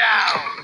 down.